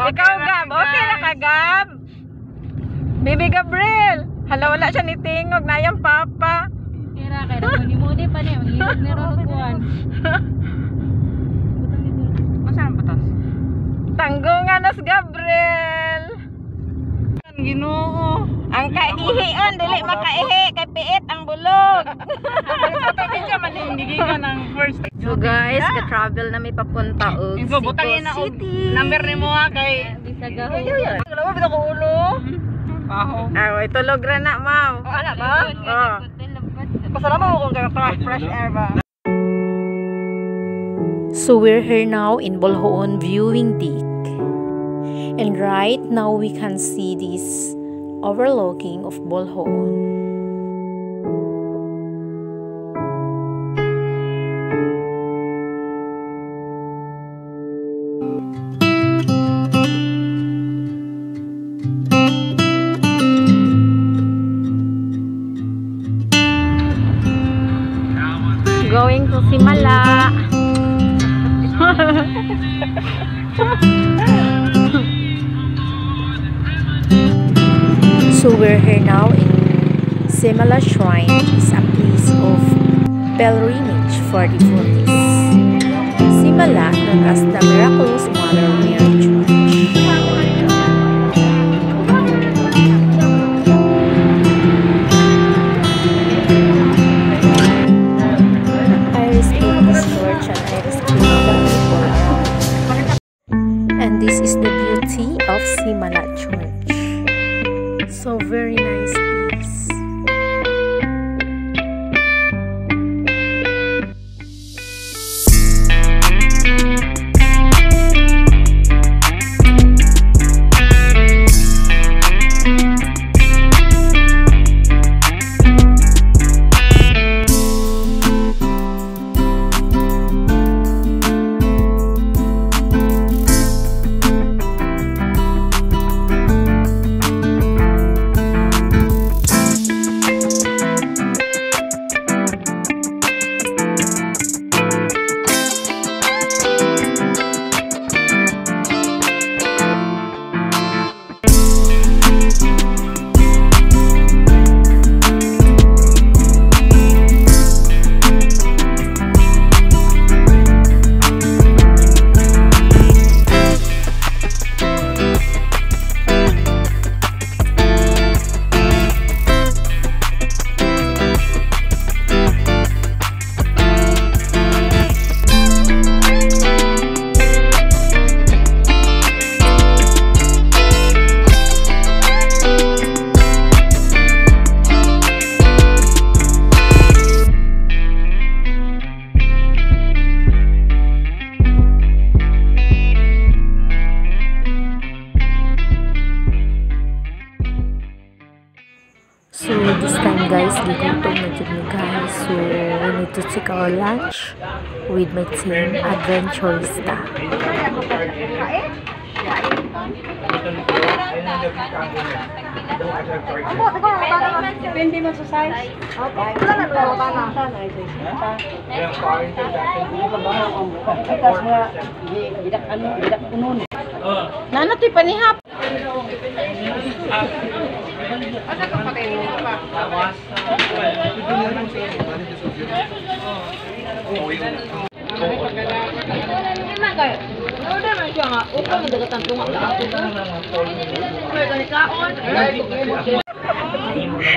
Ikaw, Gab. Okay na ka, Gab? Bibi Gabriel. Hala, wala siya ni Tingog. Nayang papa. Kira kay muni-muni pa ni, manghirap ni Rolukuan. Masaan batas? Tanggungan nas Gabriel. Ginoo. Ang kaihion, dili makaihi. Kay piit ang bulog. So guys, ka-travel na may papunta og og City. number ni mo ha kay Bisag ako. Alam mo bitaw ko ulo. Baho. Ah, tulog ra na, Mau. Oh, ala ba? Oh. Pasalamat mo kung kaya fresh, air ba? So we're here now in Bolhoon viewing deck. And right now we can see this overlooking of Bolhoon. Going to Simala. So we're here now in Simala Shrine. It's a place of pilgrimage for devotees. Simala, known as the Miraculous Mother Mary Church. I respect this church and the people around. And this is the beauty of Simala Church. So very nice guys, gigutom na jud mi guys. So we need to take our lunch with my team Adventurista. Depende man sa size. Wala na to ba na sana ay Tapos mga gidak ano, gidak kunon. Nanati panihap.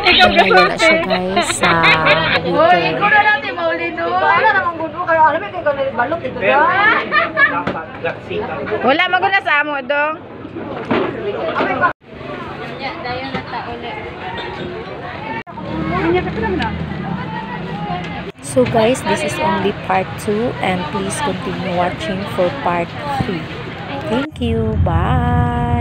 Ikaw Ngayon na siya guys sa hotel. natin mauli no. Wala namang gusto kayo. Alam mo kay ganun balot dito na. Wala maguna sa amo dong. Nya So guys, this is only part 2 and please continue watching for part 3. Thank you. Bye.